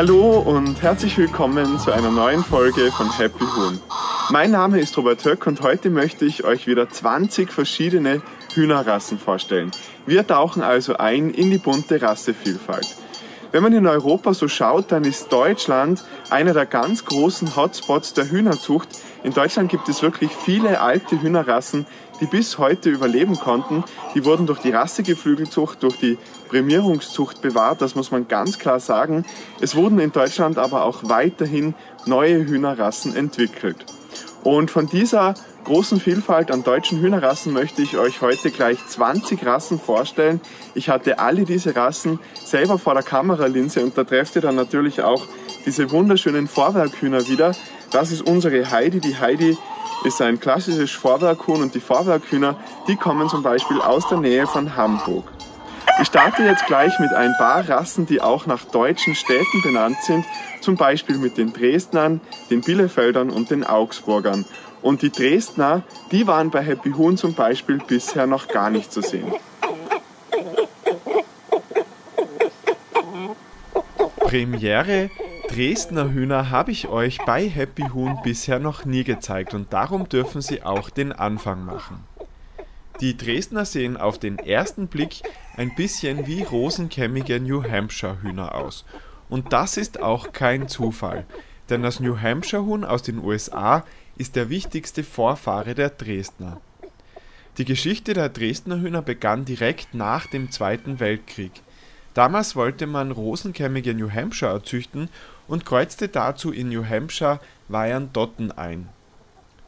Hallo und herzlich willkommen zu einer neuen Folge von Happy Huhn. Mein Name ist Robert Höck und heute möchte ich euch wieder 20 verschiedene Hühnerrassen vorstellen. Wir tauchen also ein in die bunte Rassevielfalt. Wenn man in Europa so schaut, dann ist Deutschland einer der ganz großen Hotspots der Hühnerzucht. In Deutschland gibt es wirklich viele alte Hühnerrassen, die bis heute überleben konnten. Die wurden durch die Rassegeflügelzucht, durch die Prämierungszucht bewahrt, das muss man ganz klar sagen. Es wurden in Deutschland aber auch weiterhin neue Hühnerrassen entwickelt. Und von dieser großen Vielfalt an deutschen Hühnerrassen möchte ich euch heute gleich 20 Rassen vorstellen. Ich hatte alle diese Rassen selber vor der Kameralinse und da trefft ihr dann natürlich auch diese wunderschönen Vorwerkhühner wieder. Das ist unsere Heidi. Die Heidi ist ein klassisches Vorwerkhuhn und die Vorwerkhühner, die kommen zum Beispiel aus der Nähe von Hamburg. Ich starte jetzt gleich mit ein paar Rassen, die auch nach deutschen Städten benannt sind, zum Beispiel mit den Dresdnern, den Bielefeldern und den Augsburgern. Und die Dresdner, die waren bei Happy Huhn zum Beispiel bisher noch gar nicht zu sehen. Premiere Dresdner Hühner habe ich euch bei Happy Huhn bisher noch nie gezeigt und darum dürfen sie auch den Anfang machen. Die Dresdner sehen auf den ersten Blick ein bisschen wie rosenkämmige New Hampshire Hühner aus. Und das ist auch kein Zufall, denn das New Hampshire Huhn aus den USA ist der wichtigste Vorfahre der Dresdner. Die Geschichte der Dresdner Hühner begann direkt nach dem Zweiten Weltkrieg. Damals wollte man rosenkämmige New Hampshire erzüchten und kreuzte dazu in New Hampshire Wyandotten ein.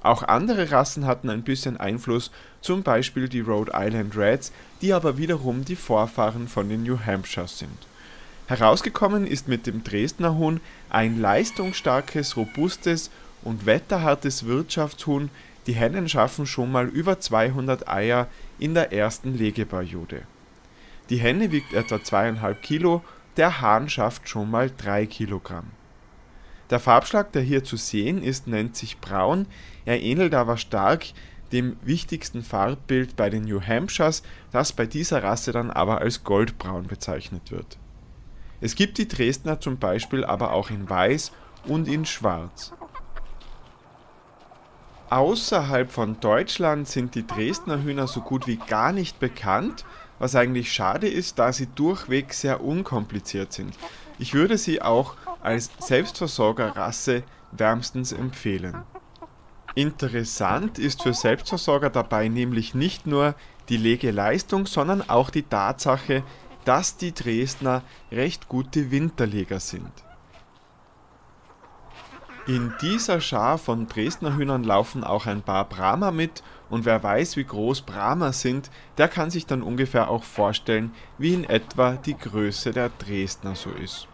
Auch andere Rassen hatten ein bisschen Einfluss, zum Beispiel die Rhode Island Reds, die aber wiederum die Vorfahren von den New Hampshires sind. Herausgekommen ist mit dem Dresdner Huhn ein leistungsstarkes, robustes und wetterhartes Wirtschaftshuhn, die Hennen schaffen schon mal über 200 Eier in der ersten Legeperiode. Die Henne wiegt etwa 2,5 Kilo der Hahn schafft schon mal 3 Kilogramm. Der Farbschlag, der hier zu sehen ist, nennt sich braun, er ähnelt aber stark dem wichtigsten Farbbild bei den New Hampshires, das bei dieser Rasse dann aber als goldbraun bezeichnet wird. Es gibt die Dresdner zum Beispiel aber auch in weiß und in schwarz. Außerhalb von Deutschland sind die Dresdner Hühner so gut wie gar nicht bekannt, was eigentlich schade ist, da sie durchweg sehr unkompliziert sind. Ich würde sie auch als Selbstversorgerrasse wärmstens empfehlen. Interessant ist für Selbstversorger dabei nämlich nicht nur die Legeleistung, sondern auch die Tatsache, dass die Dresdner recht gute Winterleger sind. In dieser Schar von Dresdner Hühnern laufen auch ein paar Brahma mit und wer weiß, wie groß Brahma sind, der kann sich dann ungefähr auch vorstellen, wie in etwa die Größe der Dresdner so ist.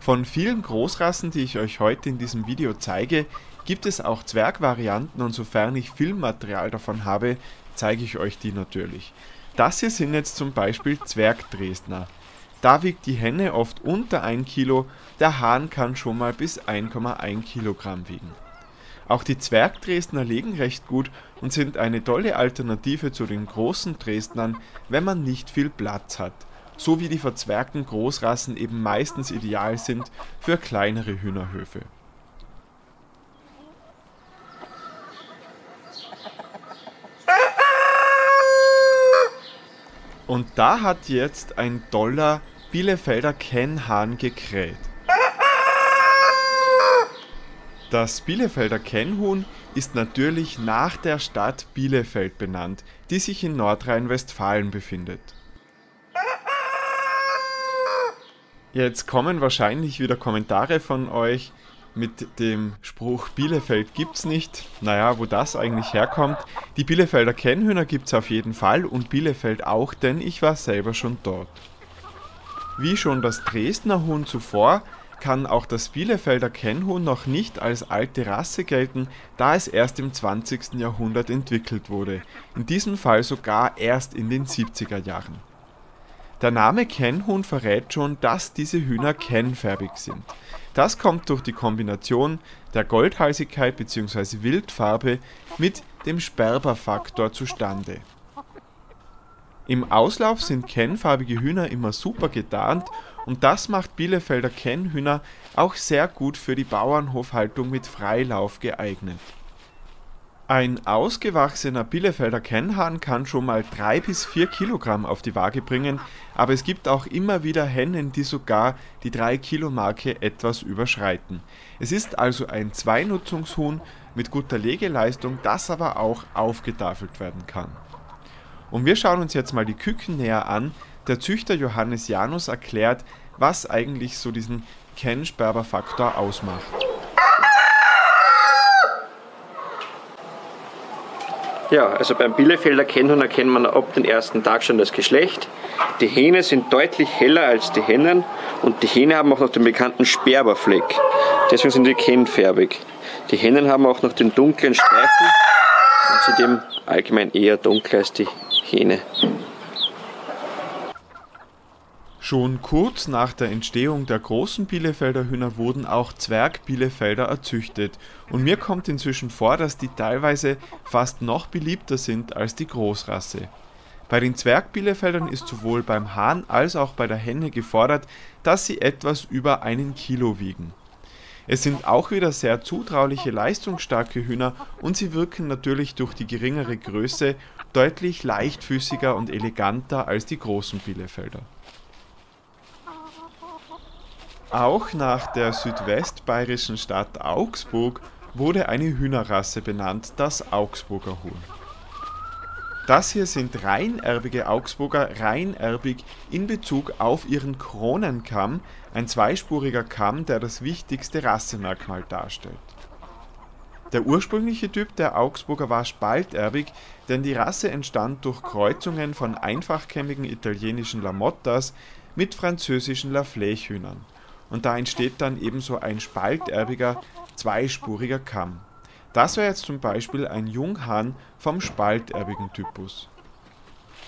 Von vielen Großrassen, die ich euch heute in diesem Video zeige, gibt es auch Zwergvarianten und sofern ich Filmmaterial davon habe, zeige ich euch die natürlich. Das hier sind jetzt zum Beispiel Zwergdresdner. Da wiegt die Henne oft unter 1 Kilo, der Hahn kann schon mal bis 1,1 Kilogramm wiegen. Auch die Zwergdresdner legen recht gut und sind eine tolle Alternative zu den großen Dresdnern, wenn man nicht viel Platz hat, so wie die verzwergten Großrassen eben meistens ideal sind für kleinere Hühnerhöfe. Und da hat jetzt ein toller Bielefelder Kennhahn gekräht. Das Bielefelder Kennhuhn ist natürlich nach der Stadt Bielefeld benannt, die sich in Nordrhein-Westfalen befindet. Jetzt kommen wahrscheinlich wieder Kommentare von euch mit dem Spruch Bielefeld gibt's nicht. Naja, wo das eigentlich herkommt. Die Bielefelder Kennhühner gibt's auf jeden Fall und Bielefeld auch, denn ich war selber schon dort. Wie schon das Dresdner Huhn zuvor kann auch das Bielefelder Kennhuhn noch nicht als alte Rasse gelten, da es erst im 20. Jahrhundert entwickelt wurde, in diesem Fall sogar erst in den 70er Jahren. Der Name Kennhuhn verrät schon, dass diese Hühner kennfärbig sind. Das kommt durch die Kombination der Goldhalsigkeit bzw. Wildfarbe mit dem Sperberfaktor zustande Im Auslauf sind kennfarbige Hühner immer super getarnt und das macht Bielefelder Kennhühner auch sehr gut für die Bauernhofhaltung mit Freilauf geeignet. Ein ausgewachsener Bielefelder Kennhahn kann schon mal 3 bis 4 Kilogramm auf die Waage bringen, aber es gibt auch immer wieder Hennen, die sogar die 3 Kilo Marke etwas überschreiten. Es ist also ein Zweinutzungshuhn mit guter Legeleistung, das aber auch aufgetafelt werden kann. Und wir schauen uns jetzt mal die Küken näher an. Der Züchter Johannes Janus erklärt, was eigentlich so diesen Kennsperber-Faktor ausmacht. Ja, also beim Bielefelder Kennhuhn erkennt man ab dem ersten Tag schon das Geschlecht. Die Hähne sind deutlich heller als die Hennen und die Hähne haben auch noch den bekannten Sperberfleck. Deswegen sind die kennfärbig. Die Hennen haben auch noch den dunklen Streifen und eben allgemein eher dunkler als die Hähne. Schon kurz nach der Entstehung der großen Bielefelder Hühner wurden auch Zwerg-Bielefelder erzüchtet und mir kommt inzwischen vor, dass die teilweise fast noch beliebter sind als die Großrasse. Bei den Zwerg-Bielefeldern ist sowohl beim Hahn als auch bei der Henne gefordert, dass sie etwas über einen Kilo wiegen. Es sind auch wieder sehr zutrauliche, leistungsstarke Hühner und sie wirken natürlich durch die geringere Größe deutlich leichtfüßiger und eleganter als die großen Bielefelder. Auch nach der südwestbayerischen Stadt Augsburg wurde eine Hühnerrasse benannt, das Augsburger Huhn. Das hier sind reinerbige Augsburger, reinerbig in Bezug auf ihren Kronenkamm, ein zweispuriger Kamm, der das wichtigste Rassemerkmal darstellt. Der ursprüngliche Typ der Augsburger war spalterbig, denn die Rasse entstand durch Kreuzungen von einfachkämmigen italienischen Lamottas mit französischen Laflèche-Hühnern und da entsteht dann ebenso ein spalterbiger, zweispuriger Kamm. Das wäre jetzt zum Beispiel ein Junghahn vom spalterbigen Typus.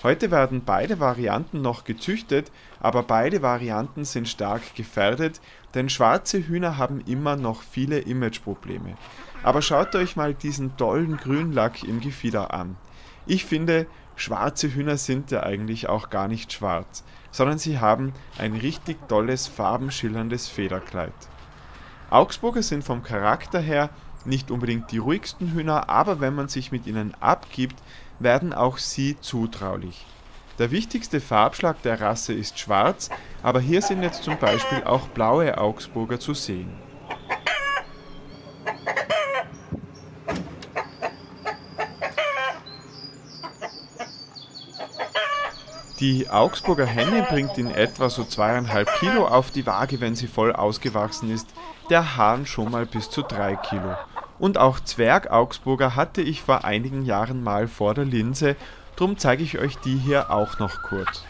Heute werden beide Varianten noch gezüchtet, aber beide Varianten sind stark gefährdet, denn schwarze Hühner haben immer noch viele Imageprobleme. Aber schaut euch mal diesen tollen Grünlack im Gefieder an. Ich finde, schwarze Hühner sind ja eigentlich auch gar nicht schwarz sondern sie haben ein richtig tolles farbenschillerndes Federkleid. Augsburger sind vom Charakter her nicht unbedingt die ruhigsten Hühner, aber wenn man sich mit ihnen abgibt, werden auch sie zutraulich. Der wichtigste Farbschlag der Rasse ist schwarz, aber hier sind jetzt zum Beispiel auch blaue Augsburger zu sehen. Die Augsburger Henne bringt in etwa so zweieinhalb Kilo auf die Waage, wenn sie voll ausgewachsen ist, der Hahn schon mal bis zu drei Kilo. Und auch Zwerg-Augsburger hatte ich vor einigen Jahren mal vor der Linse, drum zeige ich euch die hier auch noch kurz.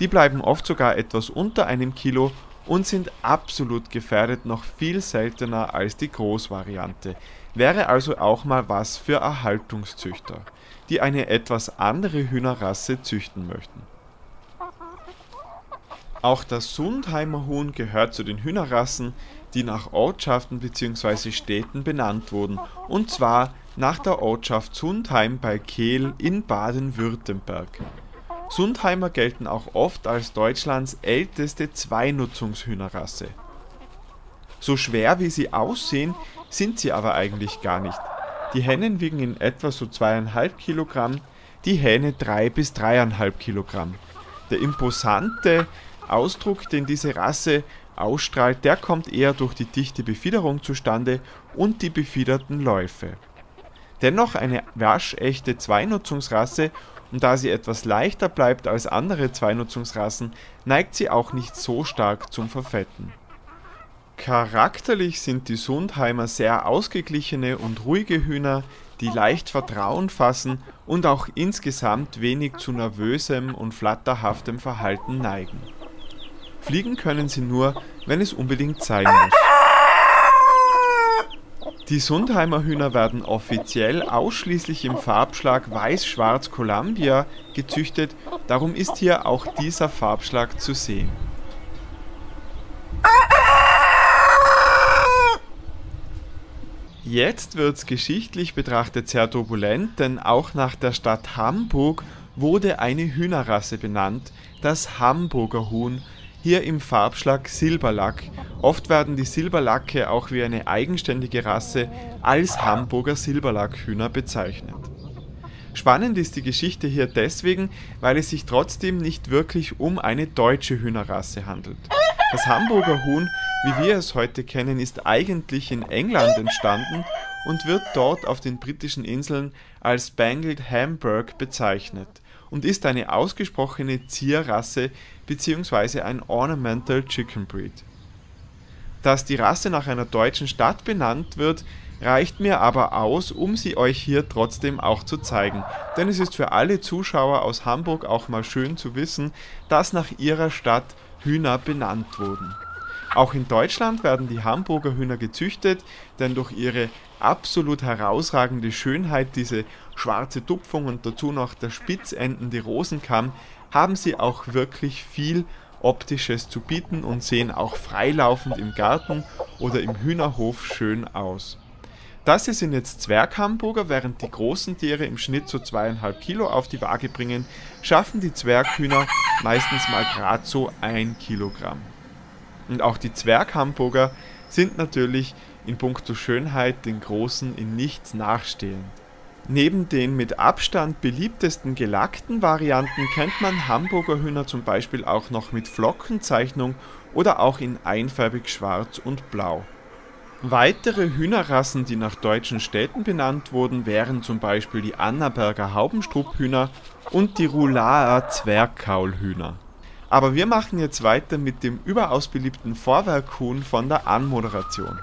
Die bleiben oft sogar etwas unter einem Kilo und sind absolut gefährdet noch viel seltener als die Großvariante. Wäre also auch mal was für Erhaltungszüchter, die eine etwas andere Hühnerrasse züchten möchten. Auch das Sundheimer Huhn gehört zu den Hühnerrassen, die nach Ortschaften bzw. Städten benannt wurden, und zwar nach der Ortschaft Sundheim bei Kehl in Baden-Württemberg. Sundheimer gelten auch oft als Deutschlands älteste Zweinutzungshühnerrasse. So schwer wie sie aussehen, sind sie aber eigentlich gar nicht. Die Hennen wiegen in etwa so zweieinhalb Kilogramm, die Hähne drei bis dreieinhalb Kilogramm. Der imposante Ausdruck, den diese Rasse ausstrahlt, der kommt eher durch die dichte Befiederung zustande und die befiederten Läufe. Dennoch eine waschechte Zweinutzungsrasse und da sie etwas leichter bleibt als andere Zweinutzungsrassen, neigt sie auch nicht so stark zum Verfetten. Charakterlich sind die Sundheimer sehr ausgeglichene und ruhige Hühner, die leicht Vertrauen fassen und auch insgesamt wenig zu nervösem und flatterhaftem Verhalten neigen. Fliegen können sie nur, wenn es unbedingt sein muss. Die Sundheimer Hühner werden offiziell ausschließlich im Farbschlag Weiß-Schwarz Columbia gezüchtet, darum ist hier auch dieser Farbschlag zu sehen. Jetzt wird's geschichtlich betrachtet sehr turbulent, denn auch nach der Stadt Hamburg wurde eine Hühnerrasse benannt, das Hamburger Huhn, hier im Farbschlag Silberlack. Oft werden die Silberlacke auch wie eine eigenständige Rasse als Hamburger Silberlackhühner bezeichnet. Spannend ist die Geschichte hier deswegen, weil es sich trotzdem nicht wirklich um eine deutsche Hühnerrasse handelt. Das Hamburger Huhn, wie wir es heute kennen, ist eigentlich in England entstanden und wird dort auf den britischen Inseln als Spangled Hamburg bezeichnet und ist eine ausgesprochene Zierrasse bzw. ein Ornamental Chicken Breed. Dass die Rasse nach einer deutschen Stadt benannt wird, reicht mir aber aus, um sie euch hier trotzdem auch zu zeigen, denn es ist für alle Zuschauer aus Hamburg auch mal schön zu wissen, dass nach ihrer Stadt Hühner benannt wurden. Auch in Deutschland werden die Hamburger Hühner gezüchtet, denn durch ihre absolut herausragende Schönheit, diese schwarze Tupfung und dazu noch der spitzendende Rosenkamm, haben sie auch wirklich viel Optisches zu bieten und sehen auch freilaufend im Garten oder im Hühnerhof schön aus. Das hier sind jetzt Zwerghamburger, während die großen Tiere im Schnitt so zweieinhalb Kilo auf die Waage bringen, schaffen die Zwerghühner meistens mal grad so ein Kilogramm. Und auch die Zwerghamburger sind natürlich in puncto Schönheit den großen in nichts nachstehend. Neben den mit Abstand beliebtesten gelackten Varianten kennt man Hamburger Hühner zum Beispiel auch noch mit Flockenzeichnung oder auch in einfarbig schwarz und blau. Weitere Hühnerrassen, die nach deutschen Städten benannt wurden, wären zum Beispiel die Annaberger Haubenstrupphühner und die Rulaer Zwergkaulhühner. Aber wir machen jetzt weiter mit dem überaus beliebten Vorwerkhuhn von der Anmoderation.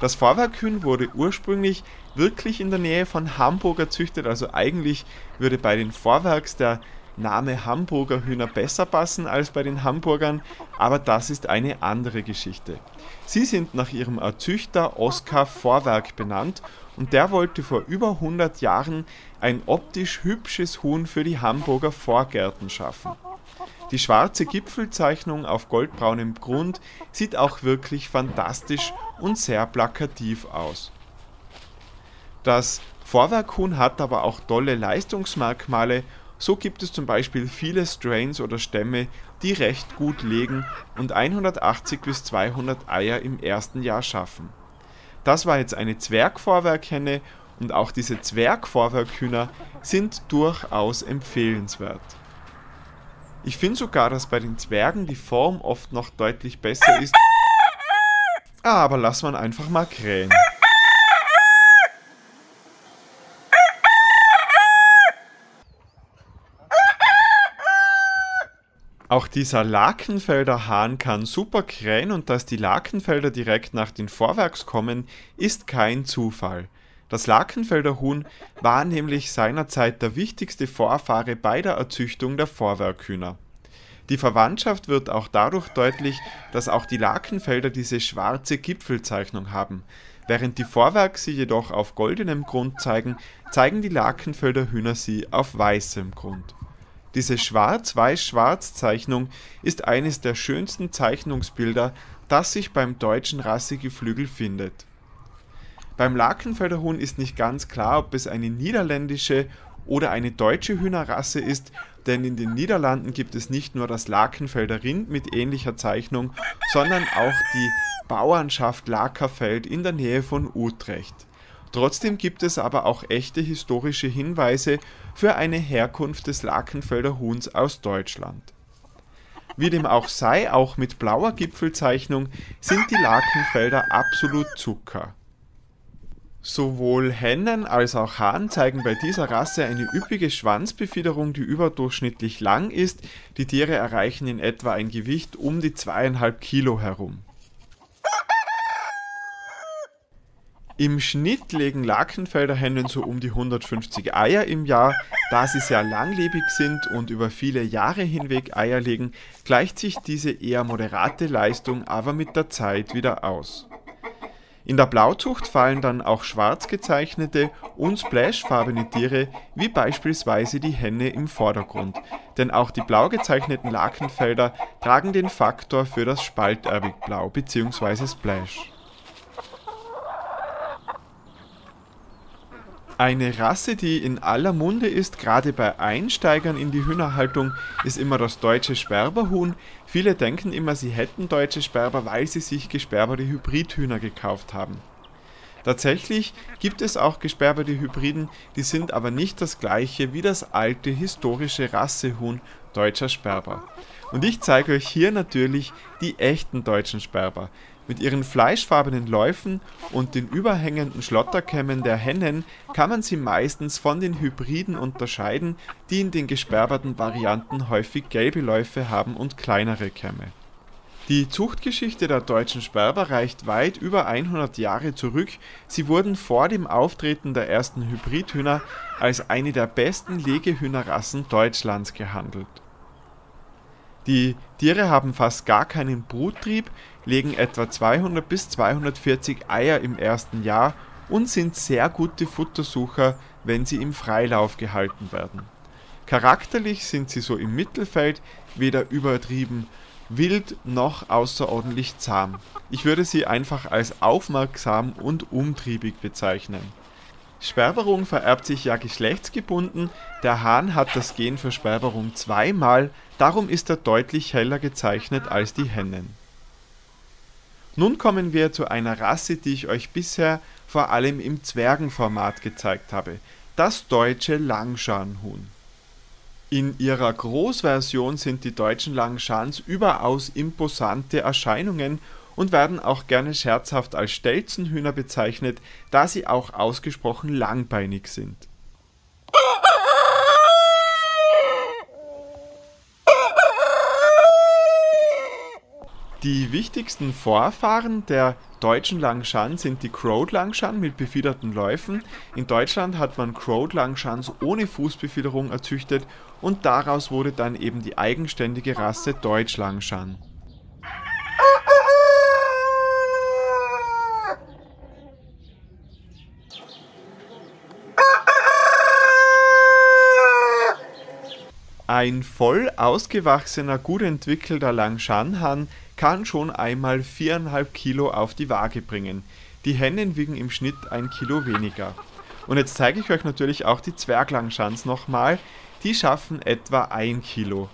Das Vorwerkhuhn wurde ursprünglich wirklich in der Nähe von Hamburg erzüchtet, also eigentlich würde bei den Vorwerks der Name Hamburger Hühner besser passen als bei den Hamburgern, aber das ist eine andere Geschichte. Sie sind nach ihrem Erzüchter Oskar Vorwerk benannt und der wollte vor über 100 Jahren ein optisch hübsches Huhn für die Hamburger Vorgärten schaffen. Die schwarze Gipfelzeichnung auf goldbraunem Grund sieht auch wirklich fantastisch und sehr plakativ aus. Das Vorwerkhuhn hat aber auch tolle Leistungsmerkmale so gibt es zum Beispiel viele Strains oder Stämme, die recht gut legen und 180 bis 200 Eier im ersten Jahr schaffen. Das war jetzt eine Zwergvorwerkhenne und auch diese Zwergvorwerkhühner sind durchaus empfehlenswert. Ich finde sogar, dass bei den Zwergen die Form oft noch deutlich besser ist. Ah, aber lass man einfach mal krähen. Auch dieser Lakenfelder Hahn kann super krähen und dass die Lakenfelder direkt nach den Vorwerks kommen, ist kein Zufall. Das Lakenfelder Huhn war nämlich seinerzeit der wichtigste Vorfahre bei der Erzüchtung der Vorwerkhühner. Die Verwandtschaft wird auch dadurch deutlich, dass auch die Lakenfelder diese schwarze Gipfelzeichnung haben. Während die Vorwerk sie jedoch auf goldenem Grund zeigen, zeigen die Lakenfelder Hühner sie auf weißem Grund. Diese Schwarz-Weiß-Schwarz-Zeichnung ist eines der schönsten Zeichnungsbilder, das sich beim deutschen Rassegeflügel findet. Beim Lakenfelder Huhn ist nicht ganz klar, ob es eine niederländische oder eine deutsche Hühnerrasse ist, denn in den Niederlanden gibt es nicht nur das Lakenfelder Rind mit ähnlicher Zeichnung, sondern auch die Bauernschaft Lakerfeld in der Nähe von Utrecht. Trotzdem gibt es aber auch echte historische Hinweise für eine Herkunft des Lakenfelder Huhns aus Deutschland. Wie dem auch sei, auch mit blauer Gipfelzeichnung sind die Lakenfelder absolut Zucker. Sowohl Hennen als auch Hahn zeigen bei dieser Rasse eine üppige Schwanzbefiederung, die überdurchschnittlich lang ist. Die Tiere erreichen in etwa ein Gewicht um die zweieinhalb Kilo herum. Im Schnitt legen Lakenfelder Hennen so um die 150 Eier im Jahr. Da sie sehr langlebig sind und über viele Jahre hinweg Eier legen, gleicht sich diese eher moderate Leistung aber mit der Zeit wieder aus. In der Blauzucht fallen dann auch schwarz gezeichnete und splashfarbene Tiere, wie beispielsweise die Henne im Vordergrund, denn auch die blau gezeichneten Lakenfelder tragen den Faktor für das spalterbig Blau bzw. Splash. Eine Rasse, die in aller Munde ist, gerade bei Einsteigern in die Hühnerhaltung, ist immer das deutsche Sperberhuhn. Viele denken immer, sie hätten deutsche Sperber, weil sie sich gesperberte Hybridhühner gekauft haben. Tatsächlich gibt es auch gesperberte Hybriden, die sind aber nicht das gleiche wie das alte historische Rassehuhn deutscher Sperber. Und ich zeige euch hier natürlich die echten deutschen Sperber. Mit ihren fleischfarbenen Läufen und den überhängenden Schlotterkämmen der Hennen kann man sie meistens von den Hybriden unterscheiden, die in den gesperberten Varianten häufig gelbe Läufe haben und kleinere Kämme. Die Zuchtgeschichte der deutschen Sperber reicht weit über 100 Jahre zurück, sie wurden vor dem Auftreten der ersten Hybridhühner als eine der besten Legehühnerrassen Deutschlands gehandelt. Die Tiere haben fast gar keinen Bruttrieb, legen etwa 200 bis 240 Eier im ersten Jahr und sind sehr gute Futtersucher, wenn sie im Freilauf gehalten werden. Charakterlich sind sie so im Mittelfeld, weder übertrieben wild noch außerordentlich zahm. Ich würde sie einfach als aufmerksam und umtriebig bezeichnen. Sperberung vererbt sich ja geschlechtsgebunden, der Hahn hat das Gen für Sperberung zweimal, darum ist er deutlich heller gezeichnet als die Hennen. Nun kommen wir zu einer Rasse, die ich euch bisher vor allem im Zwergenformat gezeigt habe, das deutsche Langschanhuhn. In ihrer Großversion sind die deutschen Langschans überaus imposante Erscheinungen und werden auch gerne scherzhaft als Stelzenhühner bezeichnet, da sie auch ausgesprochen langbeinig sind. Die wichtigsten Vorfahren der deutschen Langshan sind die Crowd Langshan mit befiederten Läufen. In Deutschland hat man Crowd Langshans ohne Fußbefiederung erzüchtet und daraus wurde dann eben die eigenständige Rasse Deutsch Ein voll ausgewachsener, gut entwickelter Langshan-Hahn kann schon einmal 4,5 Kilo auf die Waage bringen. Die Hennen wiegen im Schnitt ein Kilo weniger. Und jetzt zeige ich euch natürlich auch die Zwerglangschans nochmal. Die schaffen etwa 1 Kilo.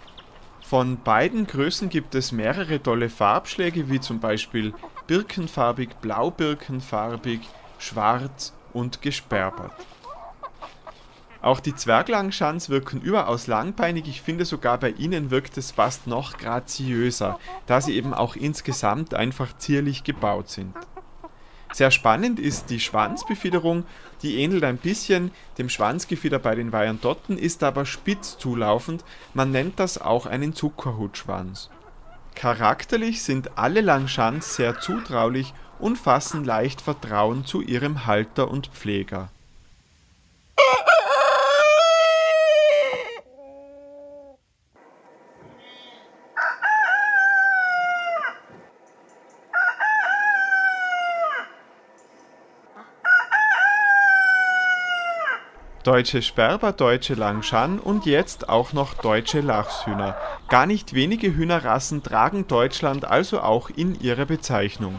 Von beiden Größen gibt es mehrere tolle Farbschläge, wie zum Beispiel birkenfarbig, blaubirkenfarbig, schwarz und gesperbert. Auch die Zwerglangschans wirken überaus langbeinig, ich finde sogar bei ihnen wirkt es fast noch graziöser, da sie eben auch insgesamt einfach zierlich gebaut sind. Sehr spannend ist die Schwanzbefiederung, die ähnelt ein bisschen dem Schwanzgefieder bei den Wyandotten, ist aber spitz zulaufend, man nennt das auch einen Zuckerhutschwanz. Charakterlich sind alle Langschans sehr zutraulich und fassen leicht Vertrauen zu ihrem Halter und Pfleger. Deutsche Sperber, deutsche Langshan und jetzt auch noch deutsche Lachshühner. Gar nicht wenige Hühnerrassen tragen Deutschland also auch in ihrer Bezeichnung.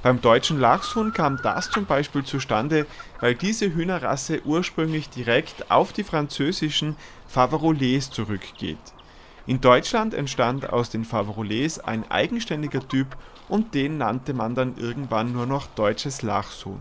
Beim deutschen Lachshuhn kam das zum Beispiel zustande, weil diese Hühnerrasse ursprünglich direkt auf die französischen Favarolais zurückgeht. In Deutschland entstand aus den Favarolais ein eigenständiger Typ und den nannte man dann irgendwann nur noch deutsches Lachshuhn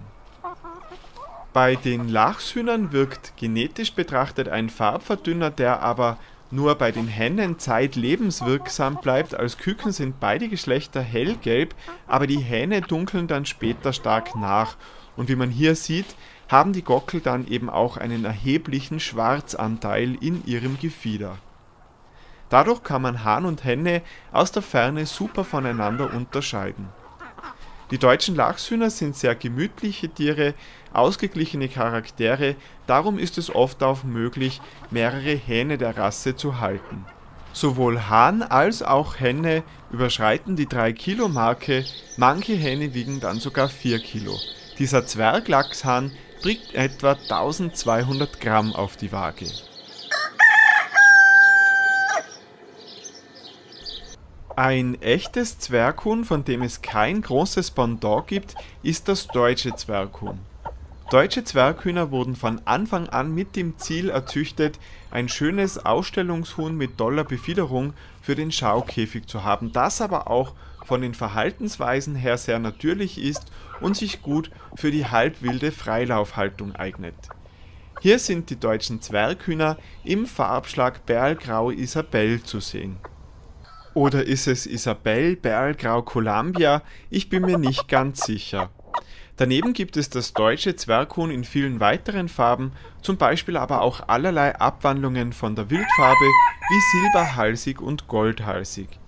bei den Lachshühnern wirkt genetisch betrachtet ein Farbverdünner, der aber nur bei den Hennen zeitlebenswirksam bleibt. Als Küken sind beide Geschlechter hellgelb, aber die Hähne dunkeln dann später stark nach. Und wie man hier sieht, haben die Gockel dann eben auch einen erheblichen Schwarzanteil in ihrem Gefieder. Dadurch kann man Hahn und Henne aus der Ferne super voneinander unterscheiden. Die deutschen Lachshühner sind sehr gemütliche Tiere, ausgeglichene Charaktere, darum ist es oft auch möglich, mehrere Hähne der Rasse zu halten. Sowohl Hahn als auch Henne überschreiten die 3-Kilo-Marke, manche Hähne wiegen dann sogar 4 Kilo. Dieser Zwerglachshahn bringt etwa 1200 Gramm auf die Waage. Ein echtes Zwerghuhn, von dem es kein großes Pendant gibt, ist das deutsche Zwerghuhn. Deutsche Zwerghühner wurden von Anfang an mit dem Ziel erzüchtet, ein schönes Ausstellungshuhn mit toller Befiederung für den Schaukäfig zu haben, das aber auch von den Verhaltensweisen her sehr natürlich ist und sich gut für die halbwilde Freilaufhaltung eignet. Hier sind die deutschen Zwerghühner im Farbschlag Berlgrau Isabell zu sehen. Oder ist es Isabell Berlgrau Columbia? Ich bin mir nicht ganz sicher. Daneben gibt es das deutsche Zwerghuhn in vielen weiteren Farben, zum Beispiel aber auch allerlei Abwandlungen von der Wildfarbe wie silberhalsig und goldhalsig.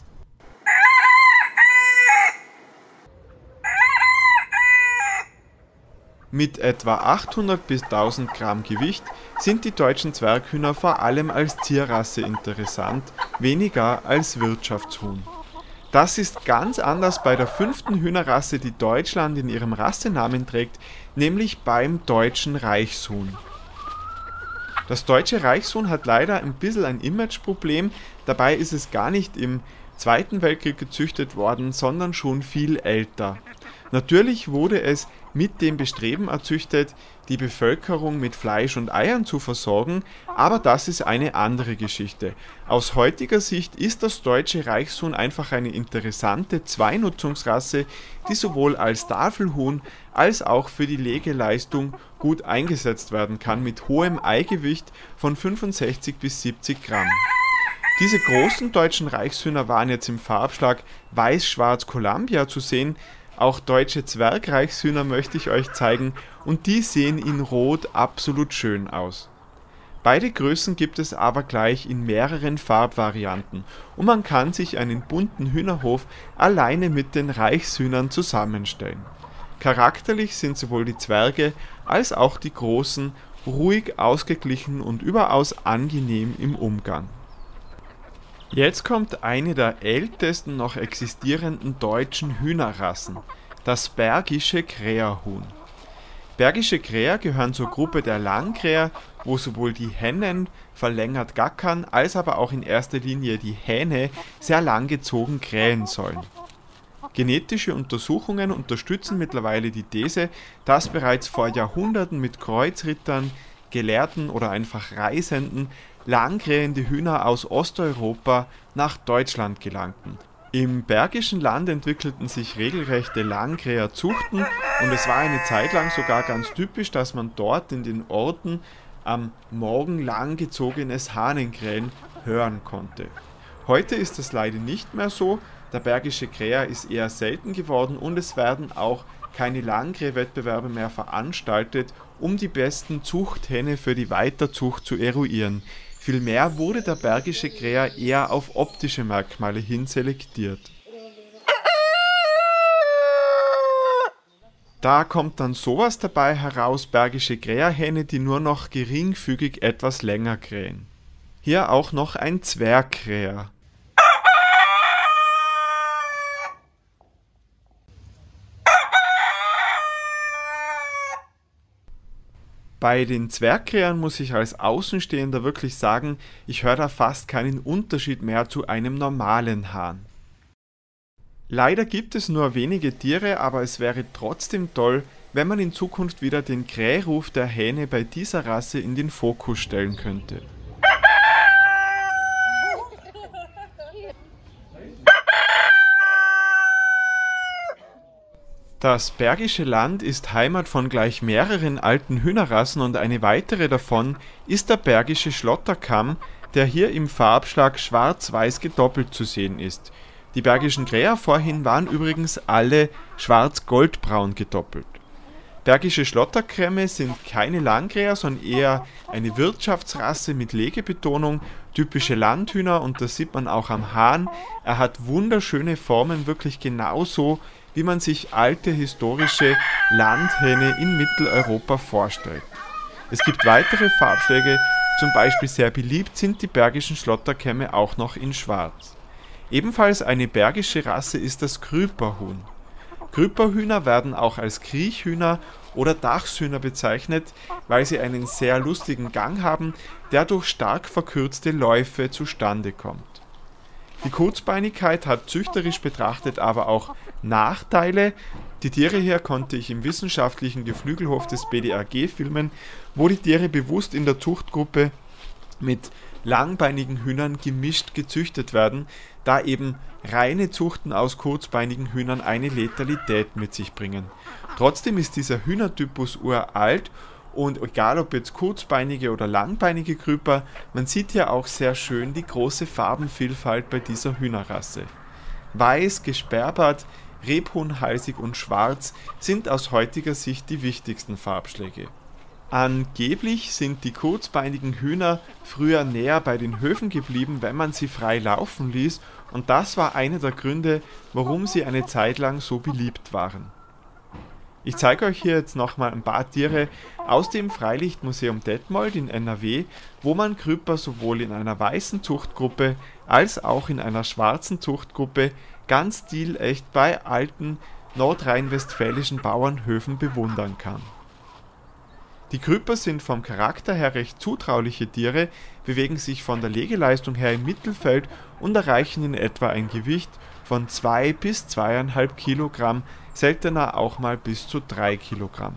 Mit etwa 800 bis 1000 Gramm Gewicht sind die deutschen Zwerghühner vor allem als Zierrasse interessant, weniger als Wirtschaftshuhn. Das ist ganz anders bei der fünften Hühnerrasse, die Deutschland in ihrem Rassenamen trägt, nämlich beim deutschen Reichshuhn. Das deutsche Reichshuhn hat leider ein bisschen ein Imageproblem, dabei ist es gar nicht im Zweiten Weltkrieg gezüchtet worden, sondern schon viel älter. Natürlich wurde es mit dem Bestreben erzüchtet, die Bevölkerung mit Fleisch und Eiern zu versorgen, aber das ist eine andere Geschichte. Aus heutiger Sicht ist das deutsche Reichshuhn einfach eine interessante Zweinutzungsrasse, die sowohl als Tafelhuhn als auch für die Legeleistung gut eingesetzt werden kann mit hohem Eigewicht von 65 bis 70 Gramm. Diese großen deutschen Reichshühner waren jetzt im Farbschlag Weiß-Schwarz Columbia zu sehen, auch deutsche Zwergreichshühner möchte ich euch zeigen und die sehen in Rot absolut schön aus. Beide Größen gibt es aber gleich in mehreren Farbvarianten und man kann sich einen bunten Hühnerhof alleine mit den Reichshühnern zusammenstellen. Charakterlich sind sowohl die Zwerge als auch die Großen ruhig ausgeglichen und überaus angenehm im Umgang. Jetzt kommt eine der ältesten noch existierenden deutschen Hühnerrassen, das Bergische Kräherhuhn. Bergische Kräher gehören zur Gruppe der Langkräher, wo sowohl die Hennen verlängert gackern, als aber auch in erster Linie die Hähne sehr langgezogen krähen sollen. Genetische Untersuchungen unterstützen mittlerweile die These, dass bereits vor Jahrhunderten mit Kreuzrittern, Gelehrten oder einfach Reisenden langkrähende Hühner aus Osteuropa nach Deutschland gelangten. Im Bergischen Land entwickelten sich regelrechte Langkräherzuchten und es war eine Zeit lang sogar ganz typisch, dass man dort in den Orten am Morgen langgezogenes Hahnenkrähen hören konnte. Heute ist das leider nicht mehr so, der Bergische Kräher ist eher selten geworden und es werden auch keine Langkrähwettbewerbe mehr veranstaltet, um die besten Zuchthähne für die Weiterzucht zu eruieren. Vielmehr wurde der Bergische Kräher eher auf optische Merkmale hin selektiert. Da kommt dann sowas dabei heraus, Bergische Kräherhähne, die nur noch geringfügig etwas länger krähen. Hier auch noch ein Zwergkräher. Bei den Zwergkrähern muss ich als Außenstehender wirklich sagen, ich höre da fast keinen Unterschied mehr zu einem normalen Hahn. Leider gibt es nur wenige Tiere, aber es wäre trotzdem toll, wenn man in Zukunft wieder den Krähruf der Hähne bei dieser Rasse in den Fokus stellen könnte. Das Bergische Land ist Heimat von gleich mehreren alten Hühnerrassen und eine weitere davon ist der Bergische Schlotterkamm, der hier im Farbschlag schwarz-weiß gedoppelt zu sehen ist. Die Bergischen Kräher vorhin waren übrigens alle schwarz-goldbraun gedoppelt. Bergische Schlotterkrämme sind keine Langkräher, sondern eher eine Wirtschaftsrasse mit Legebetonung, typische Landhühner und das sieht man auch am Hahn. Er hat wunderschöne Formen, wirklich genauso wie man sich alte historische Landhähne in Mitteleuropa vorstellt. Es gibt weitere Farbschläge, zum Beispiel sehr beliebt sind die bergischen Schlotterkämme auch noch in Schwarz. Ebenfalls eine bergische Rasse ist das Krüperhuhn. Krüperhühner werden auch als Kriechhühner oder Dachshühner bezeichnet, weil sie einen sehr lustigen Gang haben, der durch stark verkürzte Läufe zustande kommt. Die Kurzbeinigkeit hat züchterisch betrachtet aber auch Nachteile. Die Tiere hier konnte ich im wissenschaftlichen Geflügelhof des BDAG filmen, wo die Tiere bewusst in der Zuchtgruppe mit langbeinigen Hühnern gemischt gezüchtet werden, da eben reine Zuchten aus kurzbeinigen Hühnern eine Letalität mit sich bringen. Trotzdem ist dieser Hühnertypus uralt und egal ob jetzt kurzbeinige oder langbeinige Krüper, man sieht hier auch sehr schön die große Farbenvielfalt bei dieser Hühnerrasse. Weiß, gesperrbart, rebhuhnhalsig und schwarz sind aus heutiger Sicht die wichtigsten Farbschläge. Angeblich sind die kurzbeinigen Hühner früher näher bei den Höfen geblieben, wenn man sie frei laufen ließ, und das war einer der Gründe, warum sie eine Zeit lang so beliebt waren. Ich zeige euch hier jetzt nochmal ein paar Tiere aus dem Freilichtmuseum Detmold in NRW, wo man Krüpper sowohl in einer weißen Zuchtgruppe als auch in einer schwarzen Zuchtgruppe ganz stilecht bei alten nordrhein-westfälischen Bauernhöfen bewundern kann. Die Krüpper sind vom Charakter her recht zutrauliche Tiere, bewegen sich von der Legeleistung her im Mittelfeld und erreichen in etwa ein Gewicht von 2 bis 2,5 Kilogramm, seltener auch mal bis zu 3 Kilogramm.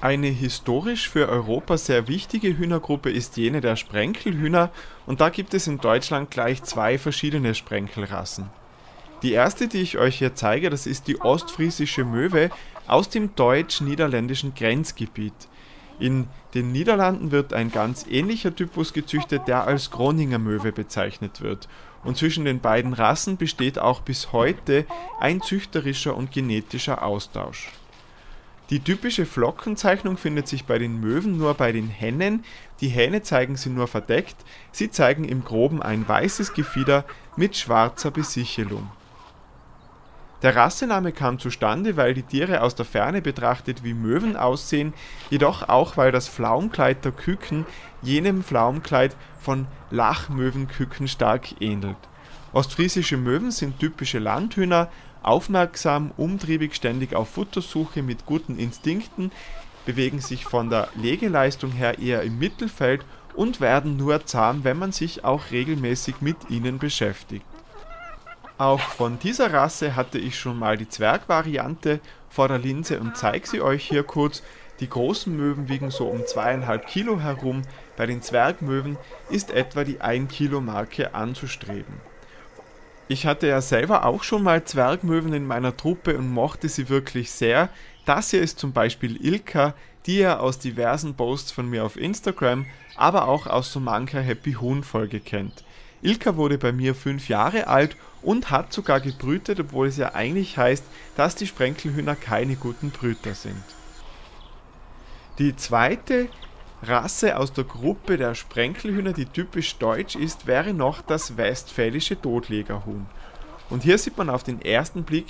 Eine historisch für Europa sehr wichtige Hühnergruppe ist jene der Sprenkelhühner und da gibt es in Deutschland gleich zwei verschiedene Sprenkelrassen. Die erste, die ich euch hier zeige, das ist die ostfriesische Möwe aus dem deutsch-niederländischen Grenzgebiet. In den Niederlanden wird ein ganz ähnlicher Typus gezüchtet, der als Groninger Möwe bezeichnet wird. Und zwischen den beiden Rassen besteht auch bis heute ein züchterischer und genetischer Austausch. Die typische Flockenzeichnung findet sich bei den Möwen nur bei den Hennen, die Hähne zeigen sie nur verdeckt, sie zeigen im Groben ein weißes Gefieder mit schwarzer Besichelung. Der Rassename kam zustande, weil die Tiere aus der Ferne betrachtet wie Möwen aussehen, jedoch auch weil das Flaumkleid der Küken jenem Flaumkleid von Lachmöwenküken stark ähnelt. Ostfriesische Möwen sind typische Landhühner, aufmerksam, umtriebig, ständig auf Futtersuche mit guten Instinkten, bewegen sich von der Legeleistung her eher im Mittelfeld und werden nur zahm, wenn man sich auch regelmäßig mit ihnen beschäftigt. Auch von dieser Rasse hatte ich schon mal die Zwergvariante vor der Linse und zeige sie euch hier kurz. Die großen Möwen wiegen so um 2,5 Kilo herum, bei den Zwergmöwen ist etwa die 1 Kilo Marke anzustreben. Ich hatte ja selber auch schon mal Zwergmöwen in meiner Truppe und mochte sie wirklich sehr. Das hier ist zum Beispiel Ilka, die ihr aus diversen Posts von mir auf Instagram, aber auch aus so mancher Happy Huhn Folge kennt. Ilka wurde bei mir 5 Jahre alt und hat sogar gebrütet, obwohl es ja eigentlich heißt, dass die Sprenkelhühner keine guten Brüter sind. Die zweite Rasse aus der Gruppe der Sprenkelhühner, die typisch deutsch ist, wäre noch das westfälische Totlegerhuhn. Und hier sieht man auf den ersten Blick,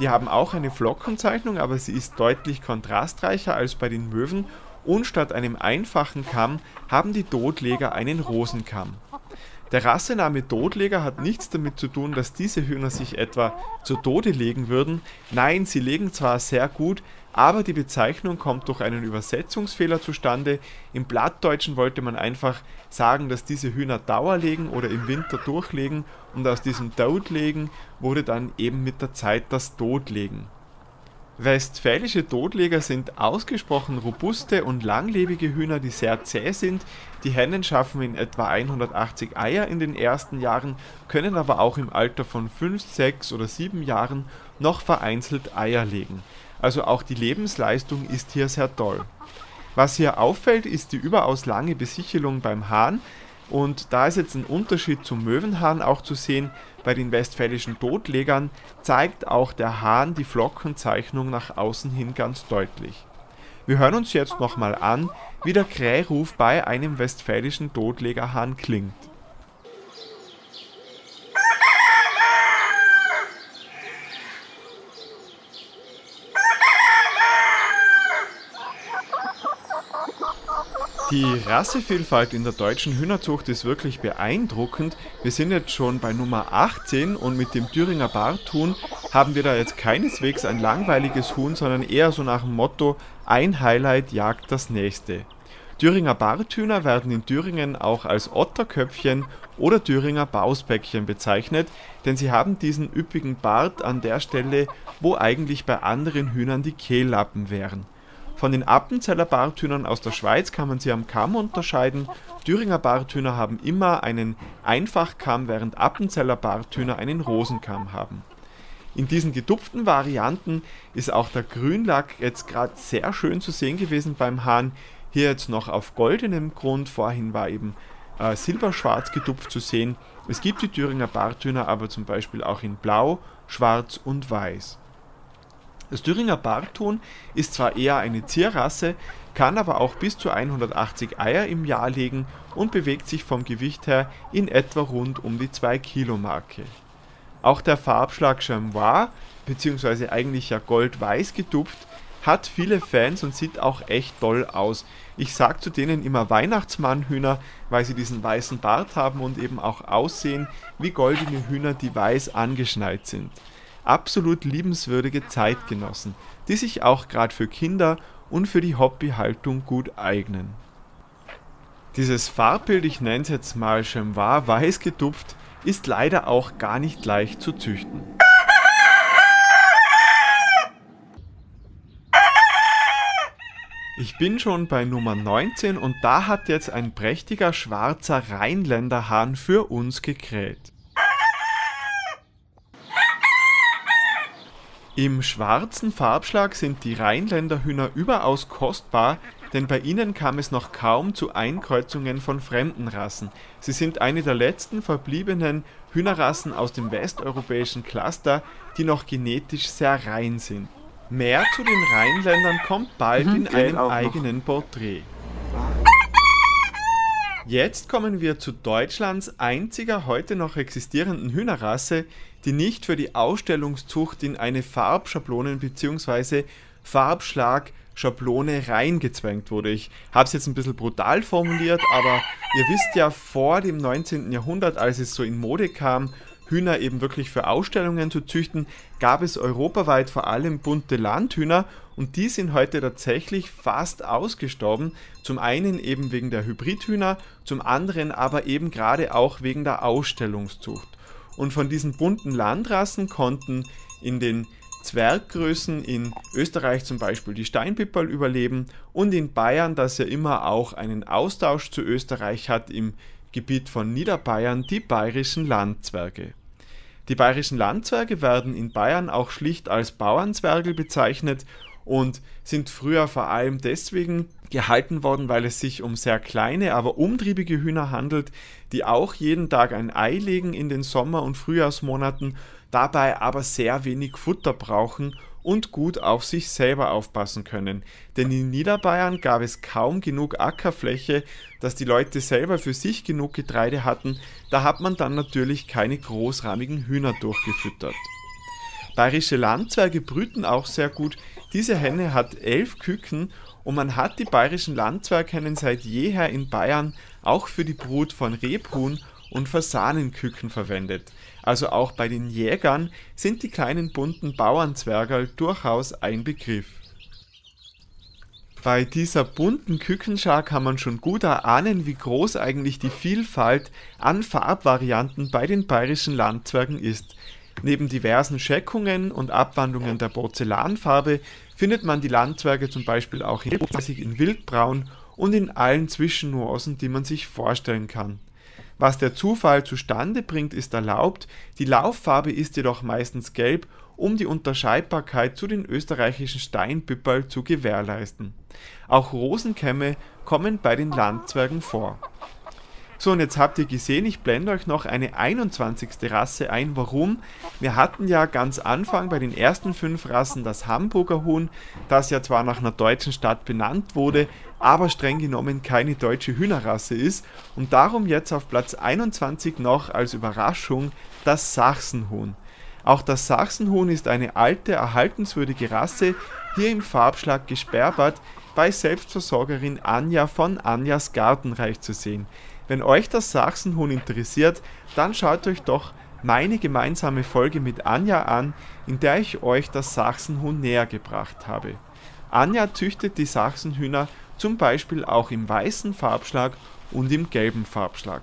die haben auch eine Flockenzeichnung, aber sie ist deutlich kontrastreicher als bei den Möwen und statt einem einfachen Kamm haben die Totleger einen Rosenkamm. Der Rassename Todleger hat nichts damit zu tun, dass diese Hühner sich etwa zu Tode legen würden. Nein, sie legen zwar sehr gut, aber die Bezeichnung kommt durch einen Übersetzungsfehler zustande. Im Blattdeutschen wollte man einfach sagen, dass diese Hühner Dauer legen oder im Winter durchlegen und aus diesem Todlegen wurde dann eben mit der Zeit das Todlegen. Westfälische Totleger sind ausgesprochen robuste und langlebige Hühner, die sehr zäh sind. Die Hennen schaffen in etwa 180 Eier in den ersten Jahren, können aber auch im Alter von 5, 6 oder 7 Jahren noch vereinzelt Eier legen. Also auch die Lebensleistung ist hier sehr toll. Was hier auffällt, ist die überaus lange Besichelung beim Hahn, und da ist jetzt ein Unterschied zum Möwenhahn auch zu sehen, bei den westfälischen Totlegern zeigt auch der Hahn die Flockenzeichnung nach außen hin ganz deutlich. Wir hören uns jetzt nochmal an, wie der Krähruf bei einem westfälischen Totlegerhahn klingt. Die Rassevielfalt in der deutschen Hühnerzucht ist wirklich beeindruckend. Wir sind jetzt schon bei Nummer 18 und mit dem Thüringer Barthuhn haben wir da jetzt keineswegs ein langweiliges Huhn, sondern eher so nach dem Motto, ein Highlight jagt das nächste. Thüringer Barthühner werden in Thüringen auch als Otterköpfchen oder Thüringer Bausbäckchen bezeichnet, denn sie haben diesen üppigen Bart an der Stelle, wo eigentlich bei anderen Hühnern die Kehllappen wären. Von den Appenzeller Barthühnern aus der Schweiz kann man sie am Kamm unterscheiden. Thüringer Barthühner haben immer einen Einfachkamm, während Appenzeller Barthühner einen Rosenkamm haben. In diesen gedupften Varianten ist auch der Grünlack jetzt gerade sehr schön zu sehen gewesen beim Hahn. Hier jetzt noch auf goldenem Grund, vorhin war eben äh, silberschwarz gedupft zu sehen. Es gibt die Thüringer Barthühner aber zum Beispiel auch in Blau, Schwarz und Weiß. Das Thüringer Barthuhn ist zwar eher eine Zierrasse, kann aber auch bis zu 180 Eier im Jahr legen und bewegt sich vom Gewicht her in etwa rund um die 2 Kilo Marke. Auch der Farbschlag Chamois, beziehungsweise eigentlich ja gold-weiß getupft, hat viele Fans und sieht auch echt toll aus. Ich sag zu denen immer Weihnachtsmannhühner, weil sie diesen weißen Bart haben und eben auch aussehen wie goldene Hühner, die weiß angeschneit sind absolut liebenswürdige Zeitgenossen, die sich auch gerade für Kinder und für die Hobbyhaltung gut eignen. Dieses Farbbild, ich nenne es jetzt mal Chemois weiß getupft, ist leider auch gar nicht leicht zu züchten. Ich bin schon bei Nummer 19 und da hat jetzt ein prächtiger schwarzer Rheinländerhahn für uns gekräht. Im schwarzen Farbschlag sind die Rheinländer Hühner überaus kostbar, denn bei ihnen kam es noch kaum zu Einkreuzungen von fremden Rassen. Sie sind eine der letzten verbliebenen Hühnerrassen aus dem westeuropäischen Cluster, die noch genetisch sehr rein sind. Mehr zu den Rheinländern kommt bald mhm, in einem eigenen Porträt. Jetzt kommen wir zu Deutschlands einziger heute noch existierenden Hühnerrasse, die nicht für die Ausstellungszucht in eine Farbschablonen- bzw. Farbschlagschablone reingezwängt wurde. Ich habe es jetzt ein bisschen brutal formuliert, aber ihr wisst ja, vor dem 19. Jahrhundert, als es so in Mode kam, Hühner eben wirklich für Ausstellungen zu züchten, gab es europaweit vor allem bunte Landhühner und die sind heute tatsächlich fast ausgestorben. Zum einen eben wegen der Hybridhühner, zum anderen aber eben gerade auch wegen der Ausstellungszucht. Und von diesen bunten Landrassen konnten in den Zwerggrößen in Österreich zum Beispiel die Steinpipperl überleben und in Bayern, das ja immer auch einen Austausch zu Österreich hat im Gebiet von Niederbayern die bayerischen Landzwerge. Die bayerischen Landzwerge werden in Bayern auch schlicht als Bauernzwergel bezeichnet und sind früher vor allem deswegen gehalten worden, weil es sich um sehr kleine, aber umtriebige Hühner handelt, die auch jeden Tag ein Ei legen in den Sommer- und Frühjahrsmonaten, dabei aber sehr wenig Futter brauchen und gut auf sich selber aufpassen können. Denn in Niederbayern gab es kaum genug Ackerfläche, dass die Leute selber für sich genug Getreide hatten, da hat man dann natürlich keine großrahmigen Hühner durchgefüttert. Bayerische Landzwerge brüten auch sehr gut. Diese Henne hat elf Küken und man hat die bayerischen Landzwerghennen seit jeher in Bayern auch für die Brut von Rebhuhn und Fasanenküken verwendet. Also auch bei den Jägern sind die kleinen bunten Bauernzwergerl durchaus ein Begriff. Bei dieser bunten Kükenschar kann man schon gut erahnen, wie groß eigentlich die Vielfalt an Farbvarianten bei den bayerischen Landzwergen ist. Neben diversen Scheckungen und Abwandlungen der Porzellanfarbe findet man die Landzwerge zum Beispiel auch in Wildbraun und in allen Zwischennuancen, die man sich vorstellen kann. Was der Zufall zustande bringt, ist erlaubt, die Lauffarbe ist jedoch meistens gelb, um die Unterscheidbarkeit zu den österreichischen Steinpipperl zu gewährleisten. Auch Rosenkämme kommen bei den Landzwergen vor. So, und jetzt habt ihr gesehen, ich blende euch noch eine 21. Rasse ein. Warum? Wir hatten ja ganz Anfang bei den ersten fünf Rassen das Hamburger Huhn, das ja zwar nach einer deutschen Stadt benannt wurde, aber streng genommen keine deutsche Hühnerrasse ist. Und darum jetzt auf Platz 21 noch als Überraschung das Sachsenhuhn. Auch das Sachsenhuhn ist eine alte, erhaltenswürdige Rasse, hier im Farbschlag gesperrbert, bei Selbstversorgerin Anja von Anjas Gartenreich zu sehen. Wenn euch das Sachsenhuhn interessiert, dann schaut euch doch meine gemeinsame Folge mit Anja an, in der ich euch das Sachsenhuhn näher gebracht habe. Anja züchtet die Sachsenhühner zum Beispiel auch im weißen Farbschlag und im gelben Farbschlag.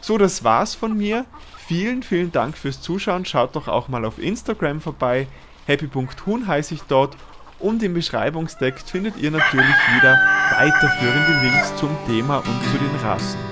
So, das war's von mir. Vielen, vielen Dank fürs Zuschauen. Schaut doch auch mal auf Instagram vorbei. Happy.huhn heiße ich dort. Und im Beschreibungstext findet ihr natürlich wieder weiterführende Links zum Thema und zu den Rassen.